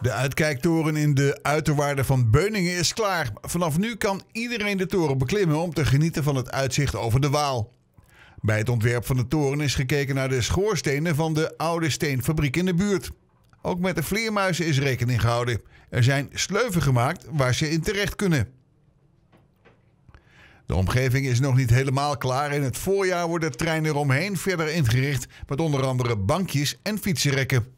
De uitkijktoren in de uiterwaarden van Beuningen is klaar. Vanaf nu kan iedereen de toren beklimmen om te genieten van het uitzicht over de Waal. Bij het ontwerp van de toren is gekeken naar de schoorstenen van de oude steenfabriek in de buurt. Ook met de vleermuizen is rekening gehouden. Er zijn sleuven gemaakt waar ze in terecht kunnen. De omgeving is nog niet helemaal klaar. In het voorjaar wordt de trein eromheen verder ingericht met onder andere bankjes en fietsenrekken.